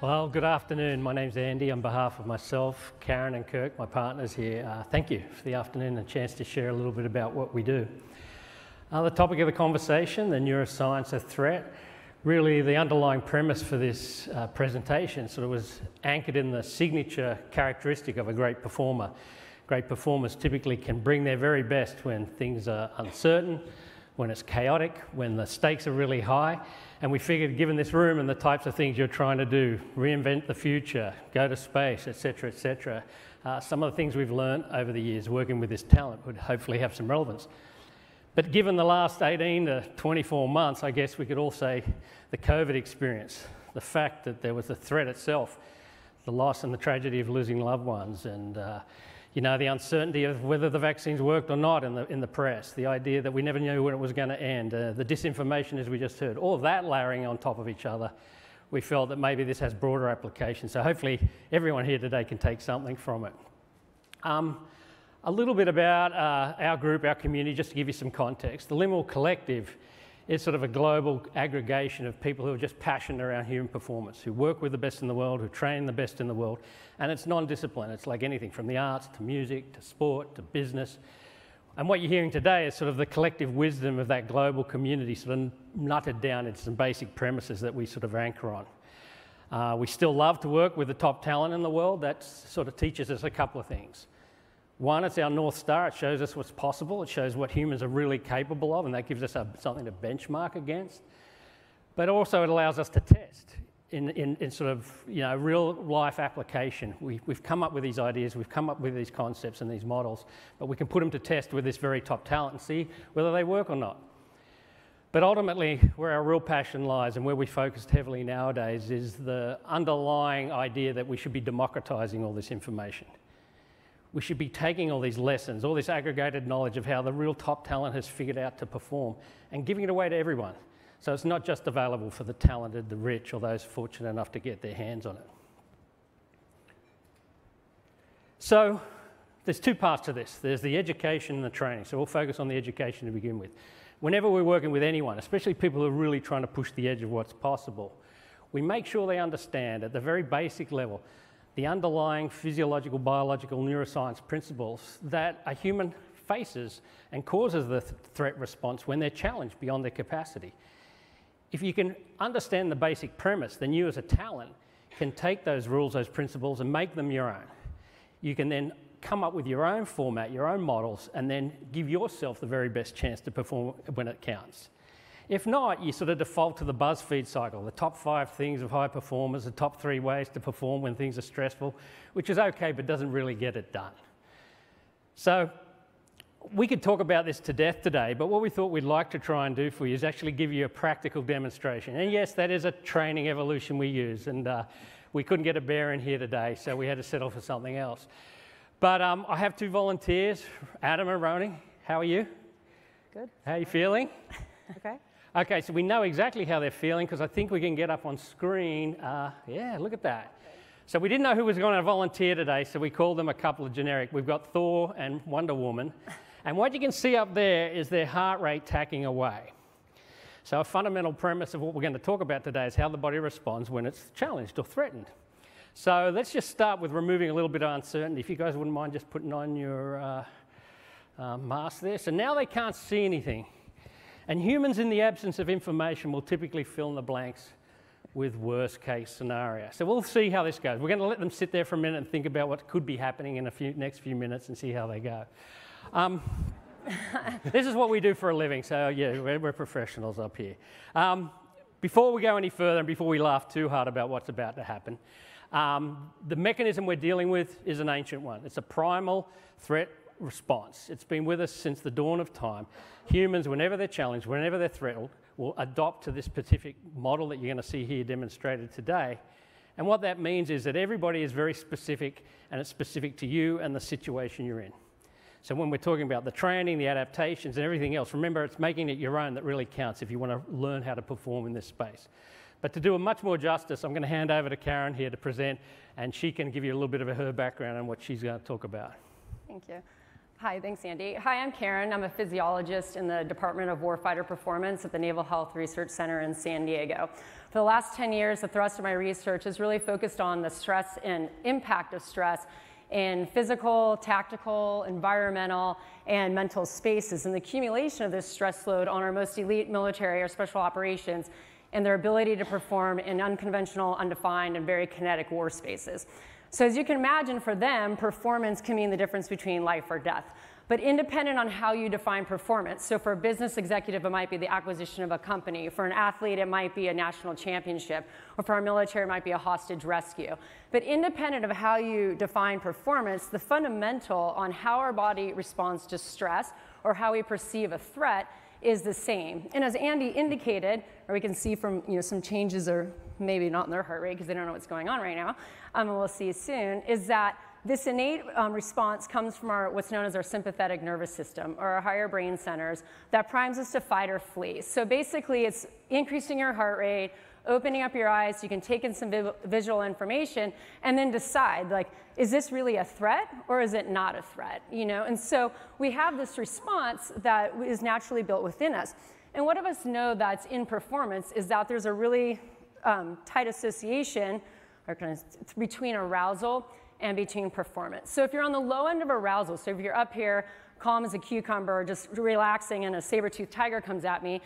Well, good afternoon. My name's Andy. On behalf of myself, Karen, and Kirk, my partners here, uh, thank you for the afternoon and a chance to share a little bit about what we do. Uh, the topic of the conversation, the neuroscience of threat, really the underlying premise for this uh, presentation sort of was anchored in the signature characteristic of a great performer. Great performers typically can bring their very best when things are uncertain, when it's chaotic, when the stakes are really high, and we figured, given this room and the types of things you're trying to do, reinvent the future, go to space, etc., etc., uh, some of the things we've learned over the years working with this talent would hopefully have some relevance. But given the last 18 to 24 months, I guess we could all say the COVID experience, the fact that there was the threat itself, the loss and the tragedy of losing loved ones, and uh, you know, the uncertainty of whether the vaccines worked or not in the, in the press, the idea that we never knew when it was going to end, uh, the disinformation, as we just heard, all that layering on top of each other, we felt that maybe this has broader applications. So hopefully everyone here today can take something from it. Um, a little bit about uh, our group, our community, just to give you some context. The Liminal Collective is sort of a global aggregation of people who are just passionate around human performance, who work with the best in the world, who train the best in the world. And it's non discipline. It's like anything from the arts to music to sport to business. And what you're hearing today is sort of the collective wisdom of that global community, sort of nutted down into some basic premises that we sort of anchor on. Uh, we still love to work with the top talent in the world. That sort of teaches us a couple of things. One, it's our North Star. It shows us what's possible. It shows what humans are really capable of, and that gives us a, something to benchmark against. But also, it allows us to test in, in, in sort of you know, real life application. We, we've come up with these ideas, we've come up with these concepts and these models, but we can put them to test with this very top talent and see whether they work or not. But ultimately, where our real passion lies and where we focused heavily nowadays is the underlying idea that we should be democratizing all this information we should be taking all these lessons, all this aggregated knowledge of how the real top talent has figured out to perform and giving it away to everyone. So it's not just available for the talented, the rich, or those fortunate enough to get their hands on it. So there's two parts to this there's the education and the training. So we'll focus on the education to begin with. Whenever we're working with anyone, especially people who are really trying to push the edge of what's possible, we make sure they understand at the very basic level the underlying physiological, biological, neuroscience principles that a human faces and causes the th- threat response when they're challenged beyond their capacity. If you can understand the basic premise, then you as a talent can take those rules, those principles, and make them your own. You can then come up with your own format, your own models, and then give yourself the very best chance to perform when it counts. If not, you sort of default to the BuzzFeed cycle, the top five things of high performers, the top three ways to perform when things are stressful, which is okay, but doesn't really get it done. So we could talk about this to death today, but what we thought we'd like to try and do for you is actually give you a practical demonstration. And yes, that is a training evolution we use, and uh, we couldn't get a bear in here today, so we had to settle for something else. But um, I have two volunteers, Adam and Roni. How are you? Good. How are you feeling? Okay. Okay, so we know exactly how they're feeling because I think we can get up on screen. Uh, yeah, look at that. So we didn't know who was going to volunteer today, so we called them a couple of generic. We've got Thor and Wonder Woman. And what you can see up there is their heart rate tacking away. So, a fundamental premise of what we're going to talk about today is how the body responds when it's challenged or threatened. So, let's just start with removing a little bit of uncertainty. If you guys wouldn't mind just putting on your uh, uh, mask there. So, now they can't see anything. And humans, in the absence of information, will typically fill in the blanks with worst case scenario. So we'll see how this goes. We're going to let them sit there for a minute and think about what could be happening in the few, next few minutes and see how they go. Um, this is what we do for a living, so yeah, we're, we're professionals up here. Um, before we go any further and before we laugh too hard about what's about to happen, um, the mechanism we're dealing with is an ancient one. It's a primal threat response. It's been with us since the dawn of time. Humans, whenever they're challenged, whenever they're threatened, will adopt to this specific model that you're going to see here demonstrated today. And what that means is that everybody is very specific and it's specific to you and the situation you're in. So when we're talking about the training, the adaptations, and everything else, remember it's making it your own that really counts if you want to learn how to perform in this space. But to do it much more justice, I'm going to hand over to Karen here to present, and she can give you a little bit of her background and what she's going to talk about. Thank you. Hi, thanks, Andy. Hi, I'm Karen. I'm a physiologist in the Department of Warfighter Performance at the Naval Health Research Center in San Diego. For the last 10 years, the thrust of my research is really focused on the stress and impact of stress in physical, tactical, environmental, and mental spaces, and the accumulation of this stress load on our most elite military or special operations and their ability to perform in unconventional, undefined, and very kinetic war spaces. So as you can imagine, for them, performance can mean the difference between life or death. But independent on how you define performance, so for a business executive, it might be the acquisition of a company. For an athlete, it might be a national championship. Or for our military, it might be a hostage rescue. But independent of how you define performance, the fundamental on how our body responds to stress or how we perceive a threat is the same. And as Andy indicated, or we can see from you know, some changes or maybe not in their heart rate because they don't know what's going on right now, um, and we'll see soon, is that this innate um, response comes from our, what's known as our sympathetic nervous system or our higher brain centers that primes us to fight or flee. So basically, it's increasing your heart rate, opening up your eyes so you can take in some vi visual information and then decide like is this really a threat or is it not a threat you know and so we have this response that is naturally built within us and what of us know that's in performance is that there's a really um, tight association or kind of between arousal and between performance so if you're on the low end of arousal so if you're up here calm as a cucumber just relaxing and a saber-toothed tiger comes at me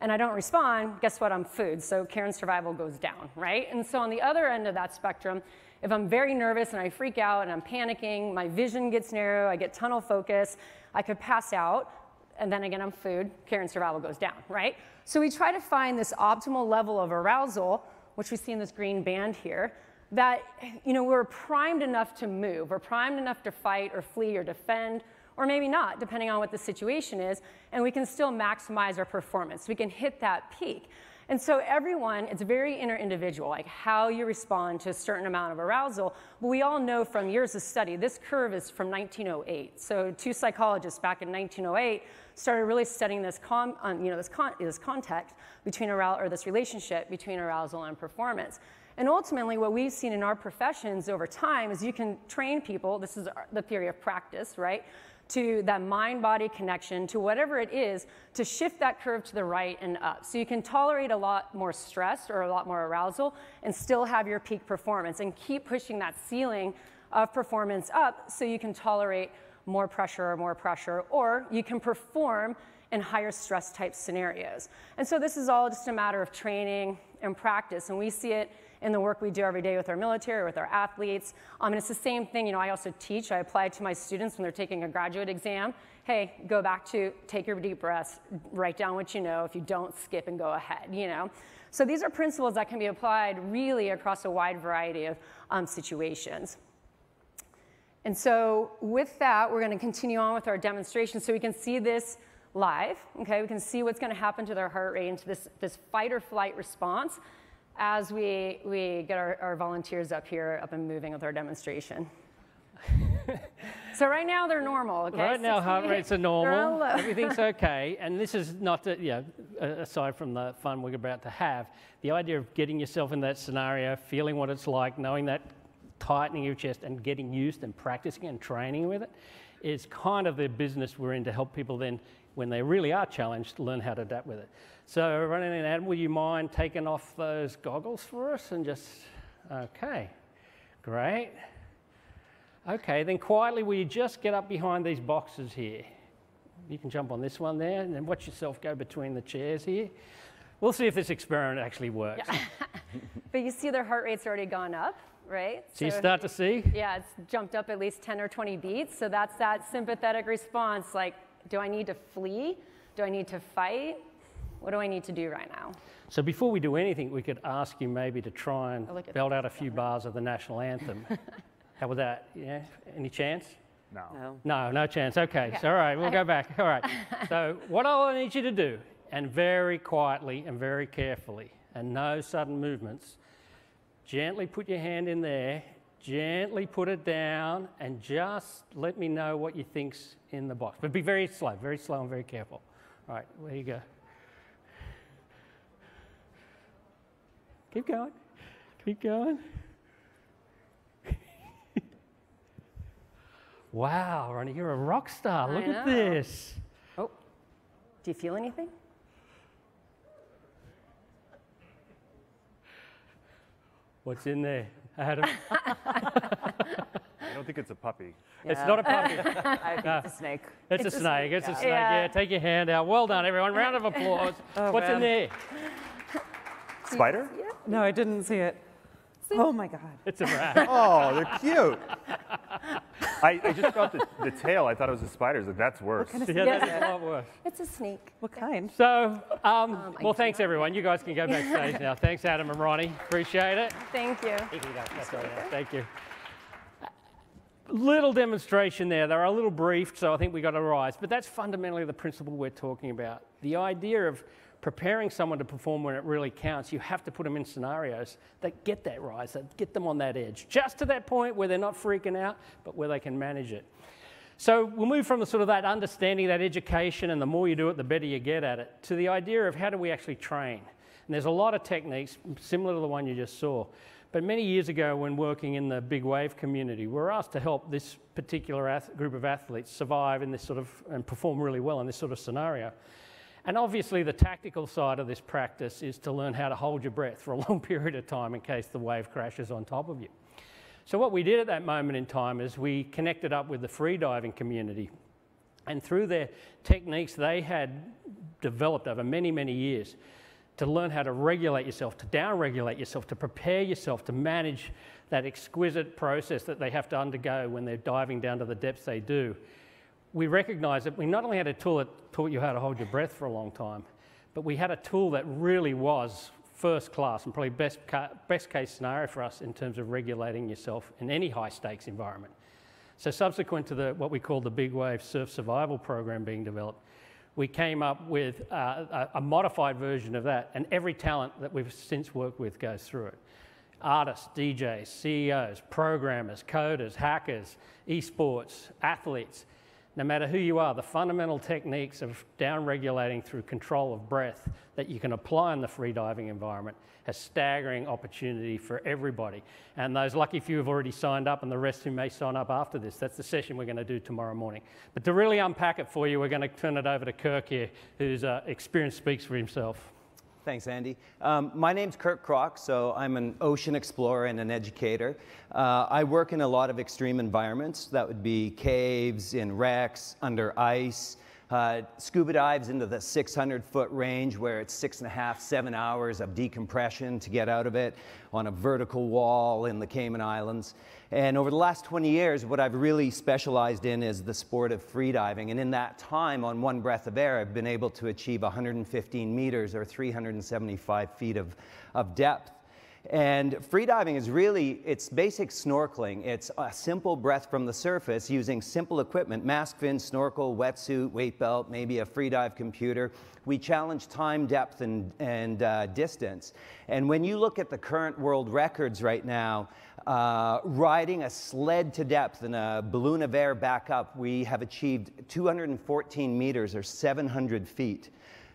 and I don't respond, guess what? I'm food. So Karen's survival goes down, right? And so on the other end of that spectrum, if I'm very nervous and I freak out and I'm panicking, my vision gets narrow, I get tunnel focus, I could pass out, and then again, I'm food, Karen's survival goes down, right? So we try to find this optimal level of arousal, which we see in this green band here, that, you know, we're primed enough to move, we're primed enough to fight or flee or defend or maybe not, depending on what the situation is, and we can still maximize our performance. We can hit that peak. And so everyone, it's very inter-individual, like how you respond to a certain amount of arousal. But we all know from years of study, this curve is from 1908. So two psychologists back in 1908 started really studying this, con, um, you know, this, con, this context between arousal, or this relationship between arousal and performance. And ultimately, what we've seen in our professions over time is you can train people, this is the theory of practice, right? To that mind body connection, to whatever it is, to shift that curve to the right and up. So you can tolerate a lot more stress or a lot more arousal and still have your peak performance and keep pushing that ceiling of performance up so you can tolerate more pressure or more pressure, or you can perform in higher stress type scenarios. And so this is all just a matter of training and practice, and we see it in the work we do every day with our military, with our athletes. Um, and it's the same thing, you know, I also teach, I apply to my students when they're taking a graduate exam. Hey, go back to take your deep breaths, write down what you know. If you don't, skip and go ahead, you know. So these are principles that can be applied really across a wide variety of um, situations. And so with that, we're going to continue on with our demonstration so we can see this live. Okay, we can see what's going to happen to their heart rate and to this, this fight or flight response as we, we get our, our volunteers up here, up and moving with our demonstration. so right now they're normal. Okay? Right now heart rates are normal. Uh, Everything's okay. And this is not, to, you know, aside from the fun we're about to have, the idea of getting yourself in that scenario, feeling what it's like, knowing that tightening your chest and getting used and practicing and training with it is kind of the business we're in to help people then, when they really are challenged, learn how to adapt with it. So, running in, Adam, will you mind taking off those goggles for us and just, okay, great. Okay, then quietly, will you just get up behind these boxes here? You can jump on this one there and then watch yourself go between the chairs here. We'll see if this experiment actually works. Yeah. but you see their heart rate's already gone up, right? So, so you start to see? Yeah, it's jumped up at least 10 or 20 beats. So that's that sympathetic response like, do I need to flee? Do I need to fight? What do I need to do right now? So before we do anything, we could ask you maybe to try and oh, belt out a few bars of the national anthem. How would that? Yeah, any chance? No. No, no, no chance. Okay, okay. so all right, we'll go back. All right. so what I need you to do, and very quietly and very carefully, and no sudden movements, gently put your hand in there, gently put it down, and just let me know what you think's in the box. But be very slow, very slow and very careful. All right, there you go. Keep going. Keep going. Wow, Ronnie, you're a rock star. Look at this. Oh, do you feel anything? What's in there, Adam? I don't think it's a puppy. It's not a puppy. I think it's a uh, snake. It's, a snake. It's a snake. Yeah. Yeah, take your hand out. Well done, everyone. Round of applause. Oh, What's in man. there? Spider? No, I didn't see it. Oh my God. It's a rat. Oh, they're cute. I, I just felt the, the tail. I thought it was a spider. I was like, that's worse. kind of yeah, that is is a lot worse. It's a snake. What kind? So, um, I well, do thanks everyone. You guys can go backstage now. Thanks, Adam and Ronnie. Appreciate it. Thank you. You go. That's all right. Thank you. Little demonstration there. They're a little brief, so I think we got a rise. But that's fundamentally the principle we're talking about. The idea of preparing someone to perform when it really counts, you have to put them in scenarios that get that rise, that get them on that edge, just to that point where they're not freaking out, but where they can manage it. So we'll move from the sort of that understanding, that education, and the more you do it, the better you get at it, to the idea of how do we actually train. And there's a lot of techniques similar to the one you just saw. But many years ago, when working in the big wave community, we were asked to help this particular group of athletes survive in this sort of and perform really well in this sort of scenario. And obviously, the tactical side of this practice is to learn how to hold your breath for a long period of time in case the wave crashes on top of you. So, what we did at that moment in time is we connected up with the freediving community. And through their techniques they had developed over many, many years to learn how to regulate yourself, to down regulate yourself, to prepare yourself to manage that exquisite process that they have to undergo when they're diving down to the depths they do. We recognized that we not only had a tool that taught you how to hold your breath for a long time, but we had a tool that really was first class and probably best, ca- best case scenario for us in terms of regulating yourself in any high stakes environment. So, subsequent to the, what we call the Big Wave Surf Survival Program being developed, we came up with a, a modified version of that, and every talent that we've since worked with goes through it. Artists, DJs, CEOs, programmers, coders, hackers, esports, athletes, no matter who you are, the fundamental techniques of down regulating through control of breath that you can apply in the freediving environment has staggering opportunity for everybody. And those lucky few who've already signed up, and the rest who may sign up after this. That's the session we're going to do tomorrow morning. But to really unpack it for you, we're going to turn it over to Kirk here, whose uh, experience speaks for himself. Thanks, Andy. Um, my name's Kirk Krack, so I'm an ocean explorer and an educator. Uh, I work in a lot of extreme environments. That would be caves, in wrecks, under ice, uh, scuba dives into the 600 foot range where it's six and a half, seven hours of decompression to get out of it on a vertical wall in the Cayman Islands. And over the last 20 years, what I've really specialized in is the sport of freediving. And in that time, on one breath of air, I've been able to achieve 115 meters or 375 feet of, of depth. And freediving is really, it's basic snorkeling. It's a simple breath from the surface using simple equipment, mask fin, snorkel, wetsuit, weight belt, maybe a freedive computer. We challenge time, depth, and, and uh, distance. And when you look at the current world records right now, uh, riding a sled to depth and a balloon of air back up, we have achieved 214 meters or 700 feet.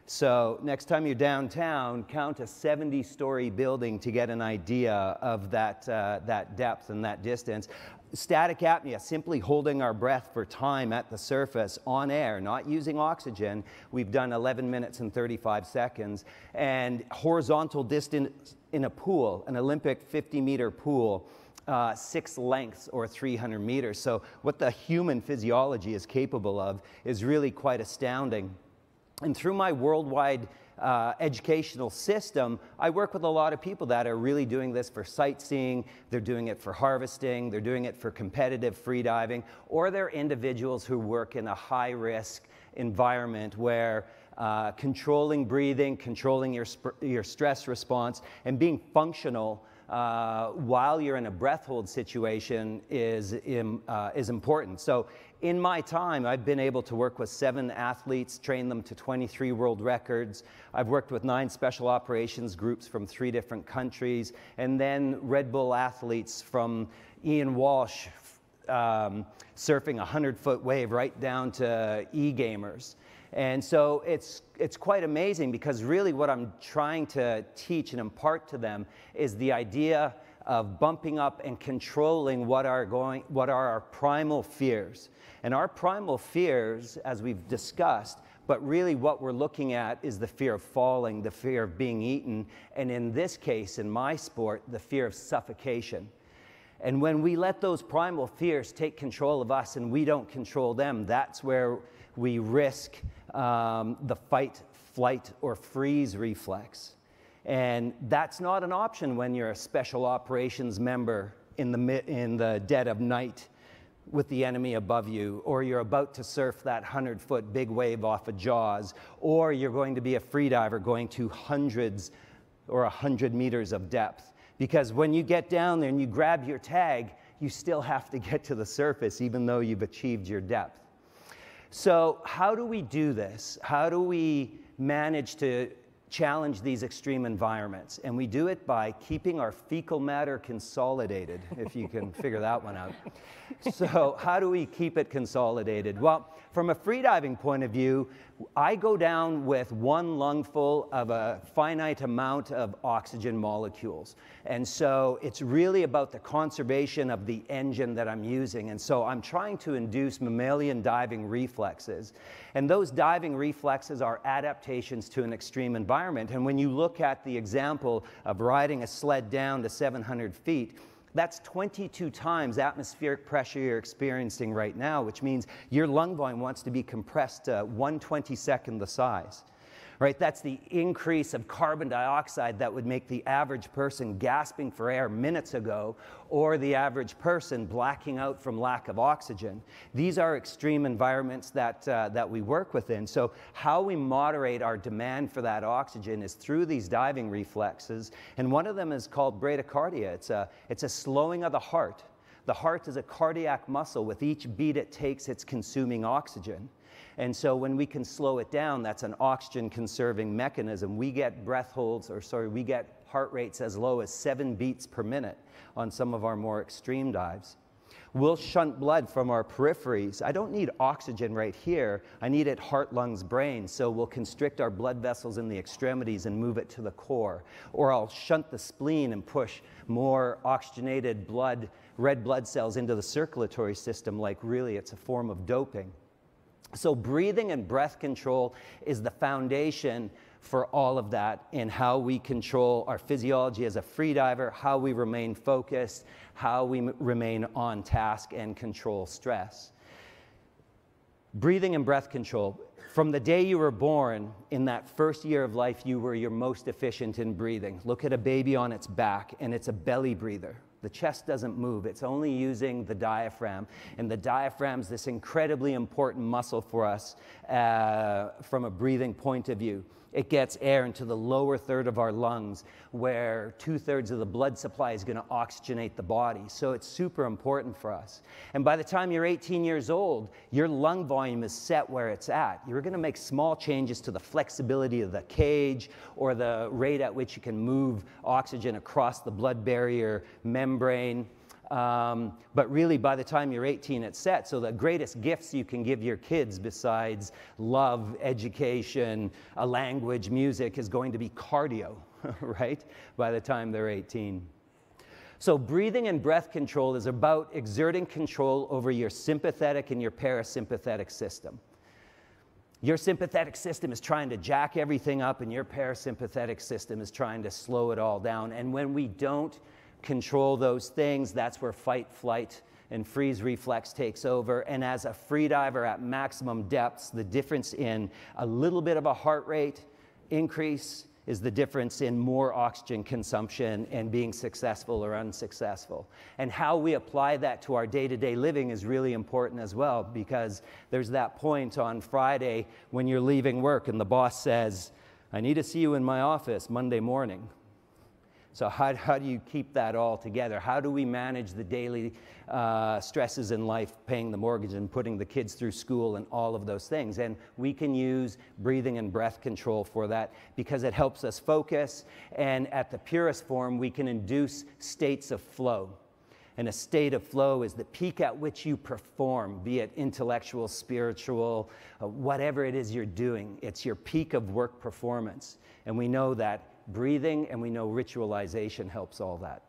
So next time you're downtown, count a 70-story building to get an idea of that, uh, that depth and that distance. Static apnea, simply holding our breath for time at the surface on air, not using oxygen. We've done 11 minutes and 35 seconds. And horizontal distance in a pool, an Olympic 50-meter pool, uh, six lengths or 300 meters. So what the human physiology is capable of is really quite astounding. And through my worldwide uh, educational system, I work with a lot of people that are really doing this for sightseeing, they're doing it for harvesting, they're doing it for competitive freediving, or they're individuals who work in a high risk environment where uh, controlling breathing, controlling your, your stress response, and being functional uh, while you're in a breath hold situation is, uh, is important. So, in my time, I've been able to work with seven athletes, train them to 23 world records. I've worked with nine special operations groups from three different countries, and then Red Bull athletes from Ian Walsh um, surfing a 100 foot wave right down to e gamers. And so it's, it's quite amazing because really what I'm trying to teach and impart to them is the idea of bumping up and controlling what are, going, what are our primal fears. And our primal fears, as we've discussed, but really what we're looking at is the fear of falling, the fear of being eaten, and in this case, in my sport, the fear of suffocation. And when we let those primal fears take control of us and we don't control them, that's where we risk um, the fight, flight, or freeze reflex. And that's not an option when you're a special operations member in the, in the dead of night with the enemy above you, or you're about to surf that 100 foot big wave off of Jaws, or you're going to be a freediver going to hundreds or 100 meters of depth. Because when you get down there and you grab your tag, you still have to get to the surface, even though you've achieved your depth. So, how do we do this? How do we manage to challenge these extreme environments. And we do it by keeping our fecal matter consolidated, if you can figure that one out. So, how do we keep it consolidated? Well, from a freediving point of view, I go down with one lungful of a finite amount of oxygen molecules. And so it's really about the conservation of the engine that I'm using. And so I'm trying to induce mammalian diving reflexes. And those diving reflexes are adaptations to an extreme environment. And when you look at the example of riding a sled down to 700 feet, that's 22 times atmospheric pressure you're experiencing right now, which means your lung volume wants to be compressed to 122nd the size right? That's the increase of carbon dioxide that would make the average person gasping for air minutes ago or the average person blacking out from lack of oxygen. These are extreme environments that, uh, that we work within. So, how we moderate our demand for that oxygen is through these diving reflexes. And one of them is called bradycardia, it's a, it's a slowing of the heart. The heart is a cardiac muscle. With each beat it takes, it's consuming oxygen. And so when we can slow it down, that's an oxygen conserving mechanism. We get breath holds, or sorry, we get heart rates as low as seven beats per minute on some of our more extreme dives. We'll shunt blood from our peripheries. I don't need oxygen right here. I need it heart, lungs, brain. So we'll constrict our blood vessels in the extremities and move it to the core. Or I'll shunt the spleen and push more oxygenated blood, red blood cells into the circulatory system, like really it's a form of doping. So, breathing and breath control is the foundation for all of that in how we control our physiology as a freediver, how we remain focused, how we m- remain on task and control stress. Breathing and breath control. From the day you were born, in that first year of life, you were your most efficient in breathing. Look at a baby on its back, and it's a belly breather. The chest doesn't move, it's only using the diaphragm. And the diaphragm is this incredibly important muscle for us uh, from a breathing point of view. It gets air into the lower third of our lungs, where two thirds of the blood supply is going to oxygenate the body. So it's super important for us. And by the time you're 18 years old, your lung volume is set where it's at. You're going to make small changes to the flexibility of the cage or the rate at which you can move oxygen across the blood barrier membrane. Um, but really, by the time you're 18, it's set. So, the greatest gifts you can give your kids, besides love, education, a language, music, is going to be cardio, right? By the time they're 18. So, breathing and breath control is about exerting control over your sympathetic and your parasympathetic system. Your sympathetic system is trying to jack everything up, and your parasympathetic system is trying to slow it all down. And when we don't control those things, that's where fight, flight, and freeze reflex takes over. And as a freediver at maximum depths, the difference in a little bit of a heart rate increase is the difference in more oxygen consumption and being successful or unsuccessful. And how we apply that to our day to day living is really important as well because there's that point on Friday when you're leaving work and the boss says, I need to see you in my office Monday morning. So, how, how do you keep that all together? How do we manage the daily uh, stresses in life, paying the mortgage and putting the kids through school and all of those things? And we can use breathing and breath control for that because it helps us focus. And at the purest form, we can induce states of flow. And a state of flow is the peak at which you perform, be it intellectual, spiritual, uh, whatever it is you're doing. It's your peak of work performance. And we know that breathing, and we know ritualization helps all that.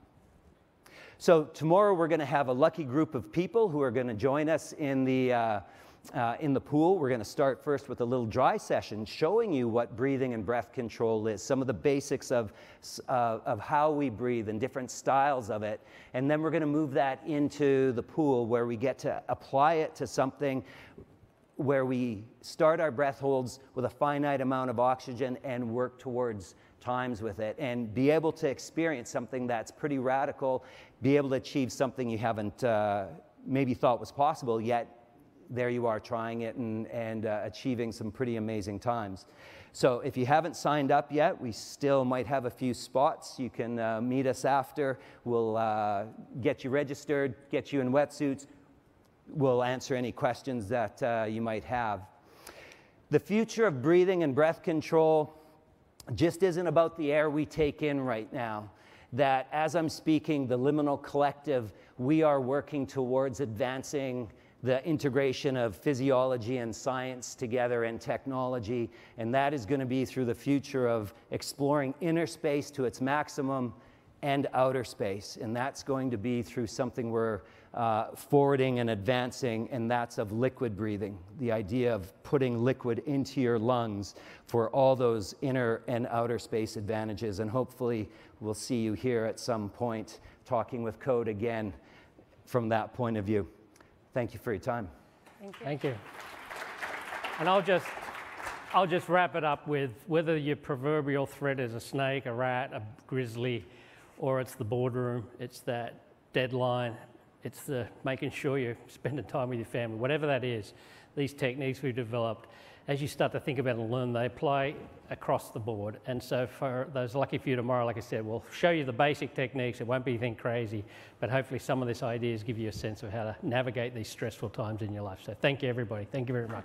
So tomorrow we're going to have a lucky group of people who are going to join us in the uh, uh, in the pool. We're going to start first with a little dry session showing you what breathing and breath control is, some of the basics of, uh, of how we breathe and different styles of it. And then we're going to move that into the pool where we get to apply it to something where we start our breath holds with a finite amount of oxygen and work towards times with it and be able to experience something that's pretty radical, be able to achieve something you haven't uh, maybe thought was possible yet there you are trying it and, and uh, achieving some pretty amazing times. So if you haven't signed up yet, we still might have a few spots. You can uh, meet us after. We'll uh, get you registered, get you in wetsuits. We'll answer any questions that uh, you might have. The future of breathing and breath control just isn't about the air we take in right now. That as I'm speaking, the Liminal Collective, we are working towards advancing the integration of physiology and science together and technology. And that is going to be through the future of exploring inner space to its maximum and outer space. And that's going to be through something we're uh, forwarding and advancing, and that's of liquid breathing. The idea of putting liquid into your lungs for all those inner and outer space advantages. And hopefully, we'll see you here at some point talking with Code again from that point of view. Thank you for your time. Thank you. Thank you. And I'll just, I'll just wrap it up with whether your proverbial threat is a snake, a rat, a grizzly, or it's the boardroom, it's that deadline, it's the making sure you're spending time with your family, whatever that is, these techniques we've developed, as you start to think about and learn, they apply across the board. And so for those lucky few tomorrow, like I said, we'll show you the basic techniques. It won't be anything crazy, but hopefully some of these ideas give you a sense of how to navigate these stressful times in your life. So thank you, everybody. Thank you very much.